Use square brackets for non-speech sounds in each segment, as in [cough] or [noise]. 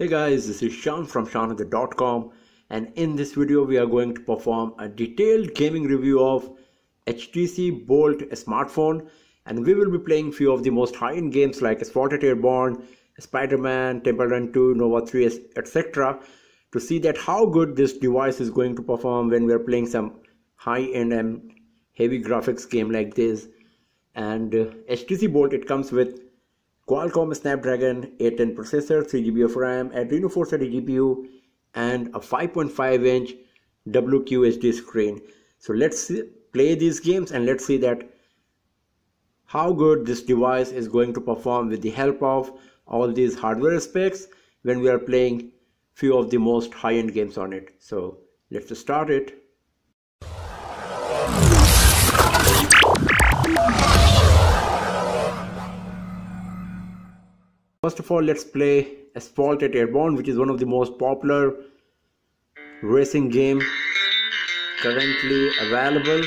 Hey guys, this is Shaan from ShaanHaider.com and in this video we are going to perform a detailed gaming review of HTC Bolt smartphone and we will be playing few of the most high-end games like Asphalt 8 Airborne, Spider-Man, Temple Run 2, Nova 3, etc. to see that how good this device is going to perform when we are playing some high-end and heavy graphics game like this and uh, HTC Bolt it comes with Qualcomm Snapdragon 810 processor, 3GB of RAM, Adreno 430 GPU, and a 5.5 inch WQHD screen. So let's see, play these games and let's see that how good this device is going to perform with the help of all these hardware specs when we are playing few of the most high-end games on it. So let's start it. First of all, let's play Asphalt 8 Airborne, which is one of the most popular racing game currently available.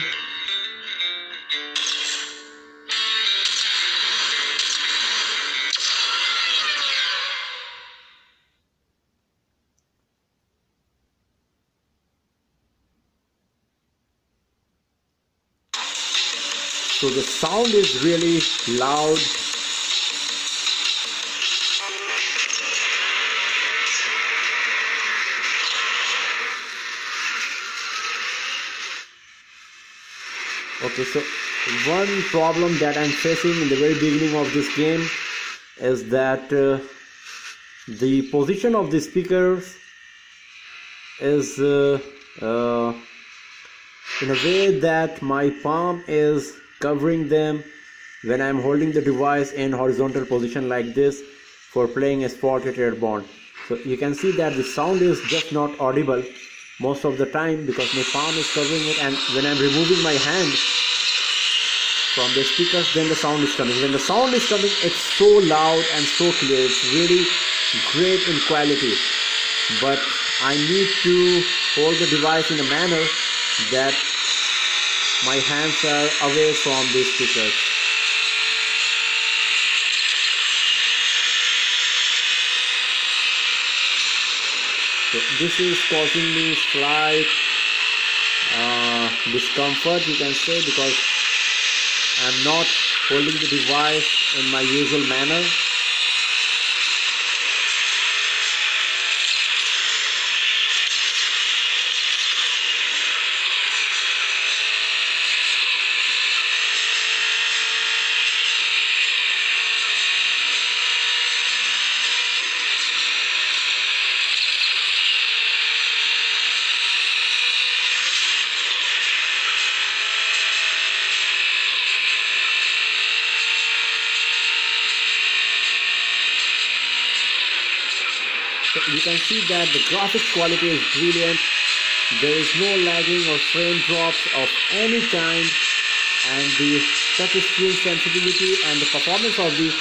So the sound is really loud okay so one problem that i'm facing in the very beginning of this game is that uh, the position of the speakers is uh, uh, in a way that my palm is covering them when I'm holding the device in horizontal position like this for playing Asphalt 8 Airborne. So you can see that the sound is just not audible most of the time because my palm is covering it and when I'm removing my hand from the speakers then the sound is coming. When the sound is coming it's so loud and so clear. It's really great in quality. But I need to hold the device in a manner that my hands are away from the speakers so this is causing me slight uh, discomfort you can say because I'm not holding the device in my usual manner you can see that the graphics quality is brilliant. There is no lagging or frame drops of any kind and the touch screen sensitivity and the performance of the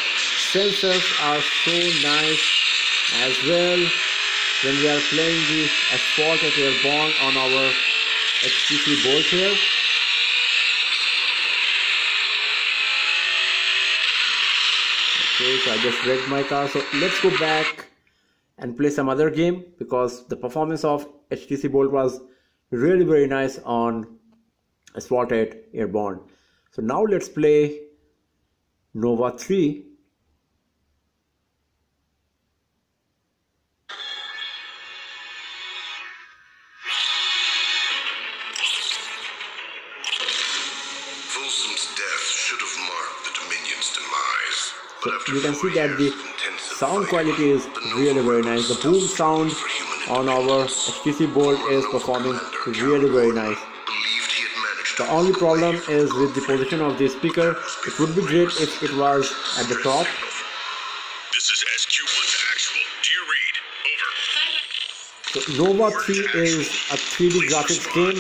sensors are so nice as well when we are playing the Asphalt 8 Airborne on our HTC Bolt here. Okay, so I just wrecked my car. So let's go back and play some other game because the performance of HTC Bolt was really very nice on Asphalt 8 Airborne. So now let's play Nova 3 So you can see that the sound quality is really very nice. The boom sound on our HTC Bolt is performing really very nice. The only problem is with the position of the speaker. It would be great if it was at the top. This is SQ1 to actual. Do you read? Over. So Nova 3 is a 3D graphics game.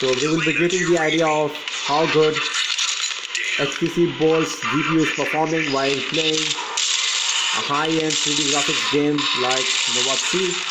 So we will be getting the idea of how good HTC Bolt's GPU is performing while playing a high-end 3D graphics game like Nova 3.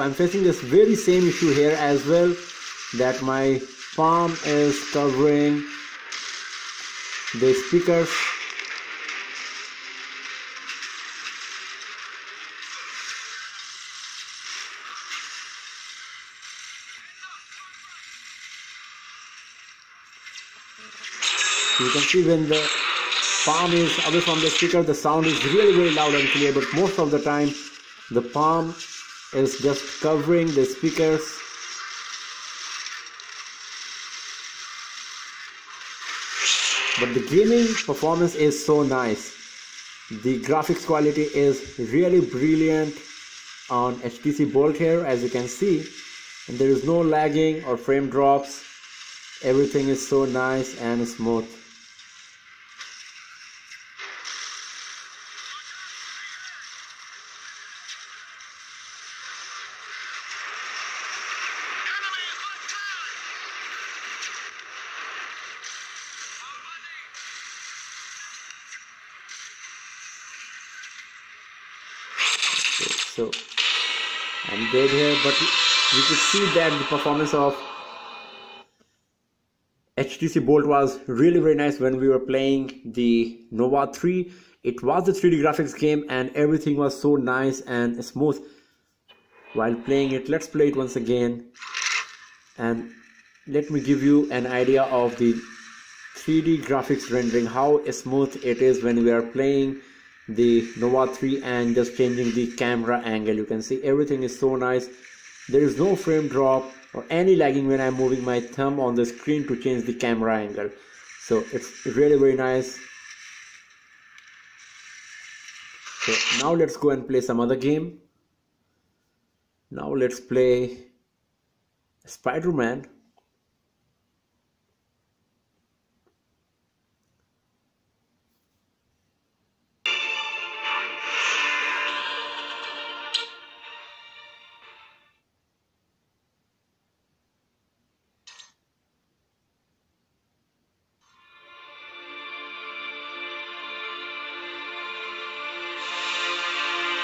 So I'm facing this very same issue here as well that my palm is covering the speakers. You can see when the palm is away from the speaker the sound is really very loud and clear but most of the time the palm is just covering the speakers. But the gaming performance is so nice. The graphics quality is really brilliant on HTC Bolt here as you can see. And there is no lagging or frame drops. Everything is so nice and smooth so I'm good here but you could see that the performance of HTC Bolt was really very nice when we were playing the Nova 3 it was a 3D graphics game and everything was so nice and smooth. While playing it let's play it once again. And let me give you an idea of the 3D graphics rendering how smooth it is when we are playing the Nova 3 and just changing the camera angle. You can see everything is so nice. There is no frame drop or any lagging when I'm moving my thumb on the screen to change the camera angle. So it's really very nice. So now let's go and play some other game. Now let's play Spider-Man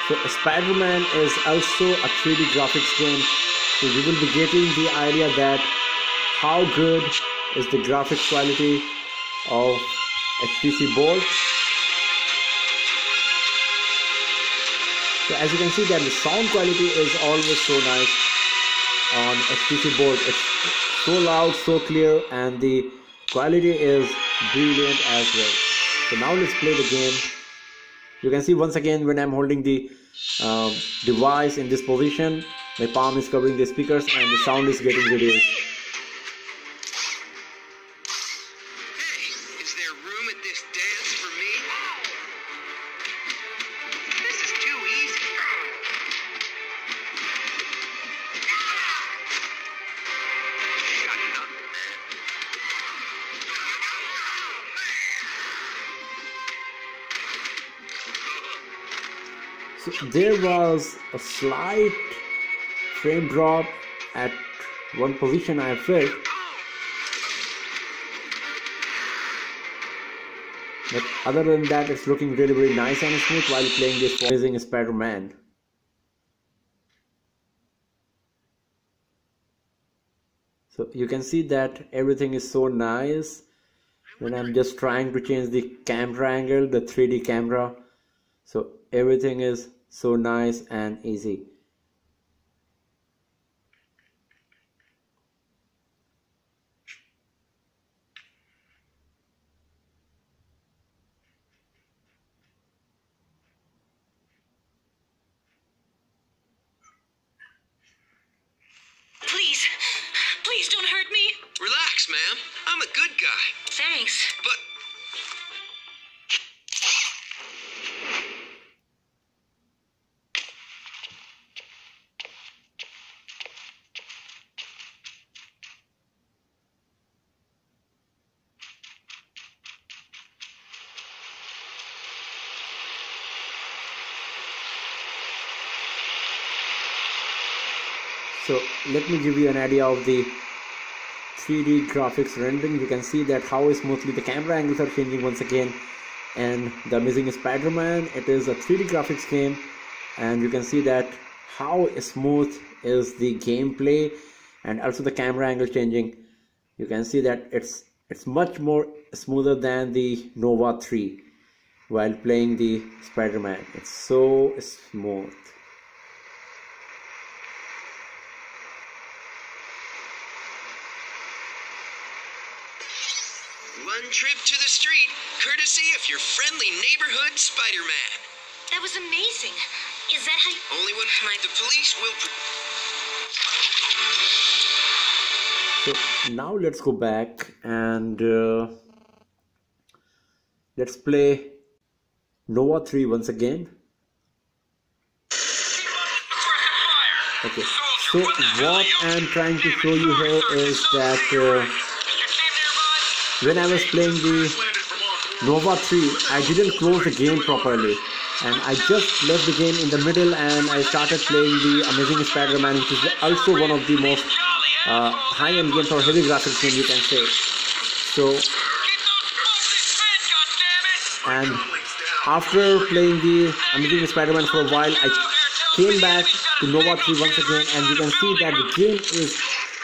So Spider-Man is also a 3D graphics game. So you will be getting the idea that how good is the graphics quality of HTC Bolt. So as you can see that the sound quality is always so nice on HTC Bolt. It's so loud, so clear and the quality is brilliant as well. So now let's play the game you can see once again when I'm holding the uh, device in this position my palm is covering the speakers and the sound is getting reduced there was a slight frame drop at one position I felt. But other than that it's looking really really nice and smooth while playing this amazing Spider-Man. So you can see that everything is so nice. When I'm just trying to change the camera angle the 3d camera so everything is so nice and easy Please, please don't hurt me. Relax, ma'am. I'm a good guy. Thanks. But so let me give you an idea of the 3d graphics rendering. You can see that how smoothly the camera angles are changing once again. And the amazing spider-man it is a 3d graphics game. And you can see that how smooth is the gameplay and also the camera angle changing. You can see that it's it's much more smoother than the Nova 3 while playing the Spider-Man. It's so smooth One trip to the street, courtesy of your friendly neighborhood Spider-Man. That was amazing. Is that how you... Only when the police will. so now let's go back and uh, let's play Nova 3 once again okay so what I'm trying to show you here is that uh, when I was playing the Nova 3 I didn't close the game properly. And I just left the game in the middle and I started playing the Amazing Spider-Man which is also one of the most uh, high-end games or heavy graphics game you can say. So and after playing the Amazing Spider-Man for a while I came back to Nova 3 once again and you can see that the game is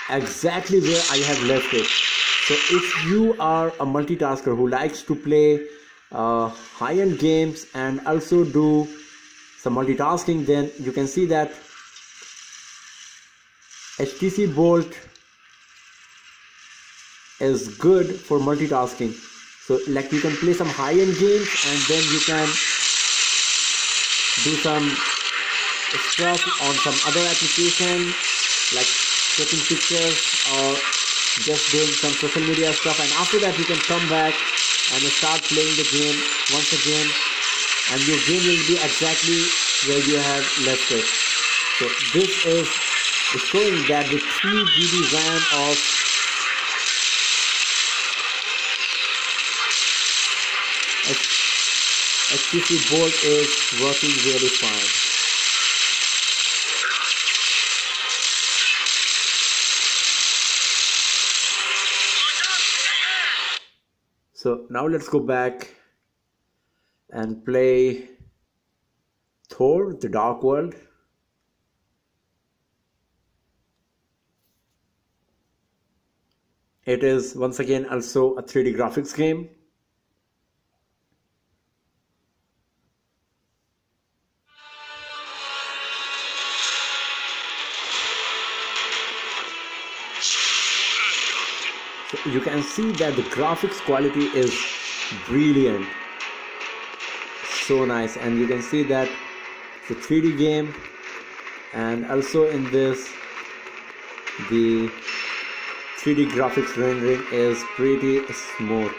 exactly where I have left it so if you are a multitasker who likes to play uh, high-end games and also do some multitasking then you can see that HTC Bolt is good for multitasking. So like you can play some high-end games and then you can do some stuff on some other application like taking pictures or just doing some social media stuff and after that you can come back and start playing the game once again and your game will be exactly where you have left it. So this is showing that the 3 GB RAM of HTC Bolt is working really fine so now let's go back and play Thor the Dark World. It is once again also a 3d graphics game you can see that the graphics quality is brilliant. So nice. And you can see that it's a 3d game and also in this the 3d graphics rendering is pretty smooth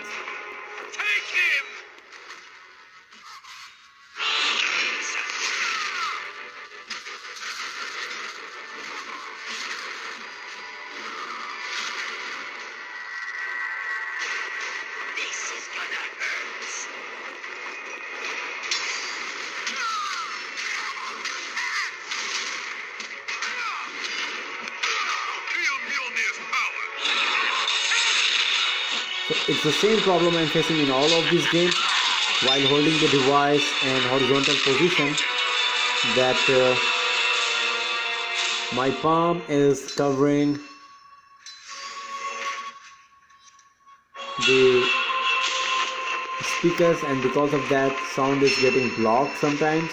it's the same problem I'm facing in all of these games while holding the device in horizontal position that uh, my palm is covering the speakers and because of that sound is getting blocked sometimes.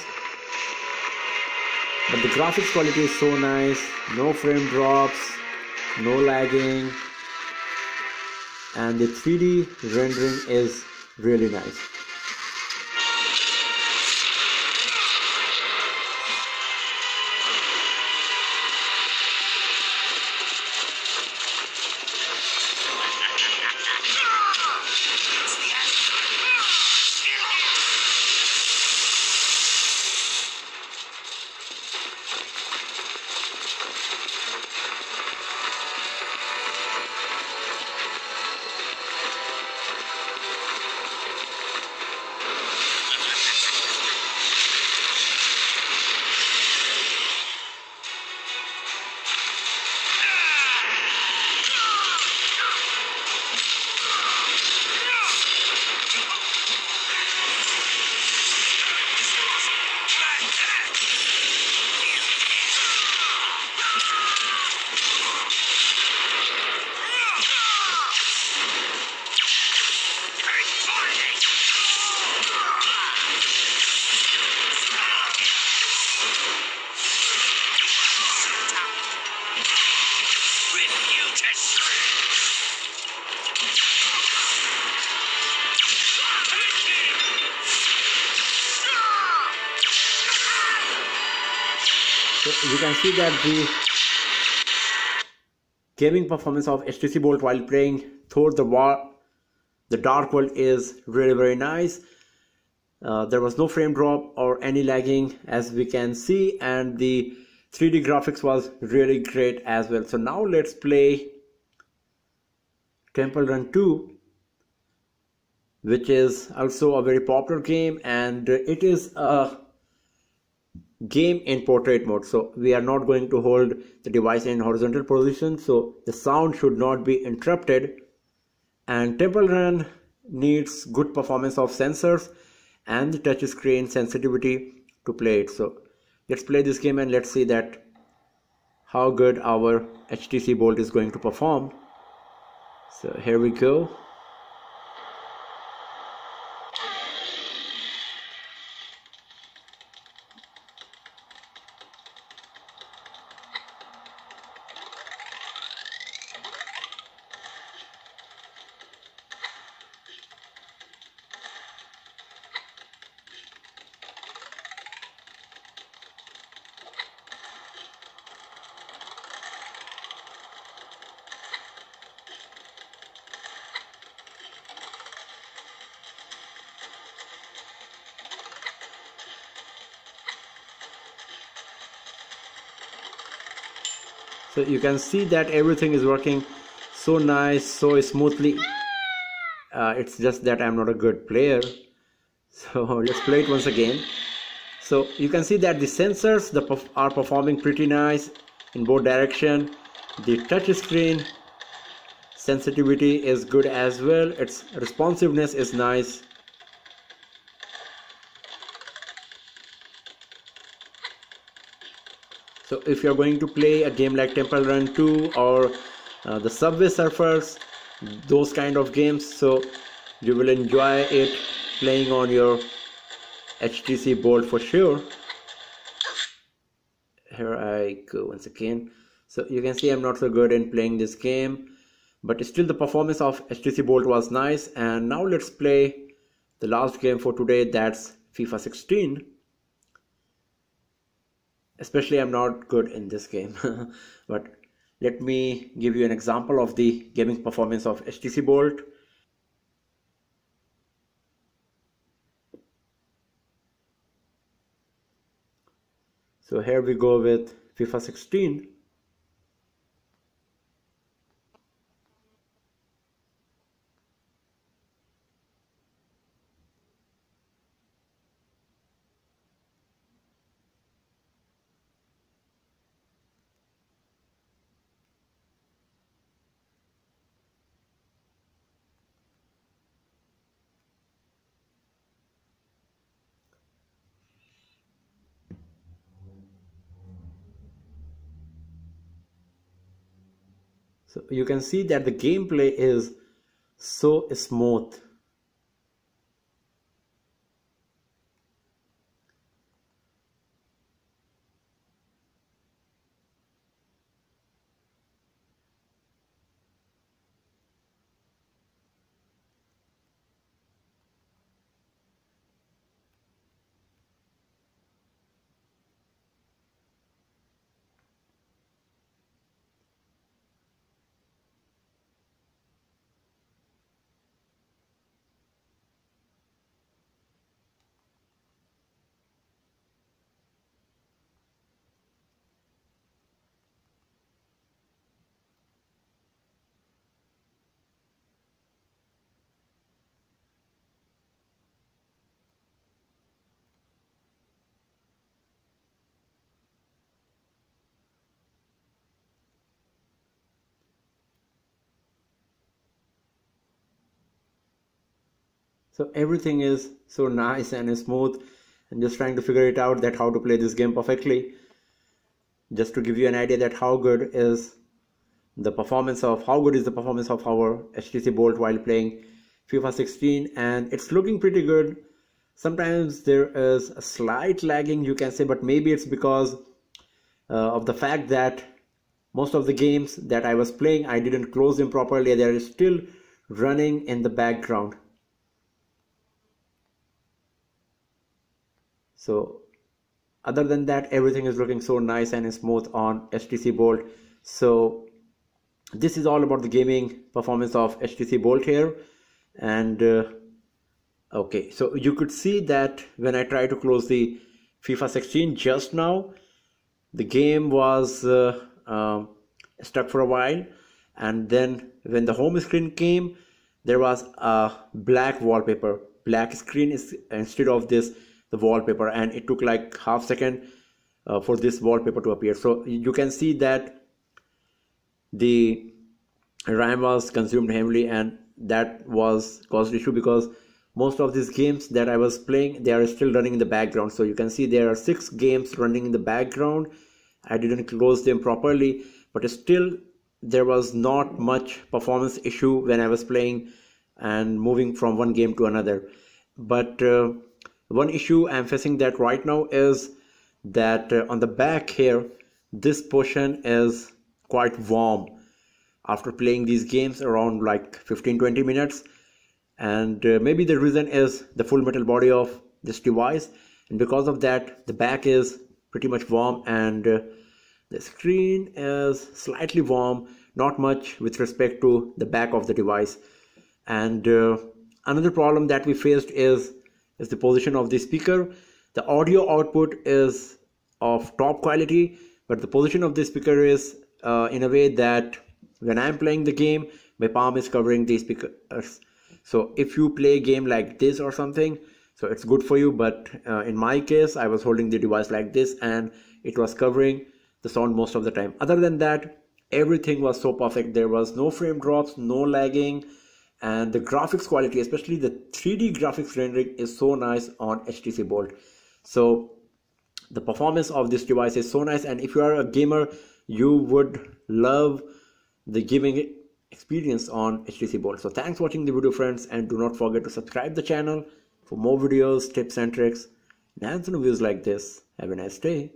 But the graphics quality is so nice. No frame drops no lagging and the 3D rendering is really nice. So you can see that the gaming performance of HTC Bolt while playing Thor the War the Dark World is really very nice. Uh, there was no frame drop or any lagging as we can see and the 3D graphics was really great as well. So now let's play Temple Run 2 which is also a very popular game and it is a game in portrait mode. So we are not going to hold the device in horizontal position. So the sound should not be interrupted. And temple run needs good performance of sensors and the touch screen sensitivity to play it. So let's play this game and let's see that how good our HTC Bolt is going to perform. So here we go so you can see that everything is working so nice so smoothly. Uh, it's just that I'm not a good player. [laughs] So let's play it once again. So you can see that the sensors the perf are performing pretty nice in both direction. The touch screen sensitivity is good as well. Its responsiveness is nice so if you're going to play a game like temple run 2 or uh, the subway surfers those kind of games so you will enjoy it playing on your HTC Bolt for sure. Here I go once again. So you can see I'm not so good in playing this game but still the performance of HTC Bolt was nice. And now let's play the last game for today that's FIFA 16 especially I'm not good in this game. [laughs] But let me give you an example of the gaming performance of HTC Bolt. So here we go with FIFA 16 so you can see that the gameplay is so smooth so everything is so nice and smooth. And just trying to figure it out that how to play this game perfectly. Just to give you an idea that how good is the performance of how good is the performance of our HTC Bolt while playing FIFA 16 and it's looking pretty good. Sometimes there is a slight lagging you can say but maybe it's because uh, of the fact that most of the games that I was playing I didn't close them properly. They are still running in the background so other than that everything is looking so nice and smooth on HTC Bolt. So this is all about the gaming performance of HTC Bolt here. And uh, okay. So you could see that when I try to close the FIFA 16 just now the game was uh, uh, stuck for a while. And then when the home screen came there was a black wallpaper black screen is instead of this the wallpaper and it took like half second uh, for this wallpaper to appear. So you can see that the ram was consumed heavily and that was caused issue because most of these games that i was playing they are still running in the background. So you can see there are six games running in the background. I didn't close them properly but still there was not much performance issue when i was playing and moving from one game to another. But uh, one issue i'm facing that right now is that uh, on the back here this portion is quite warm after playing these games around like 15 20 minutes. And uh, maybe the reason is the full metal body of this device. And because of that the back is pretty much warm and uh, the screen is slightly warm not much with respect to the back of the device. And uh, another problem that we faced is is the position of the speaker. The audio output is of top quality but the position of the speaker is uh, in a way that when i'm playing the game my palm is covering the speakers. So if you play a game like this or something so it's good for you but uh, in my case i was holding the device like this and it was covering the sound most of the time. Other than that everything was so perfect. There was no frame drops no lagging and the graphics quality especially the 3d graphics rendering is so nice on htc bolt. So the performance of this device is so nice. And if you are a gamer you would love the gaming experience on htc bolt. So thanks for watching the video friends. And do not forget to subscribe the channel for more videos tips and tricks. And reviews like this. Have a nice day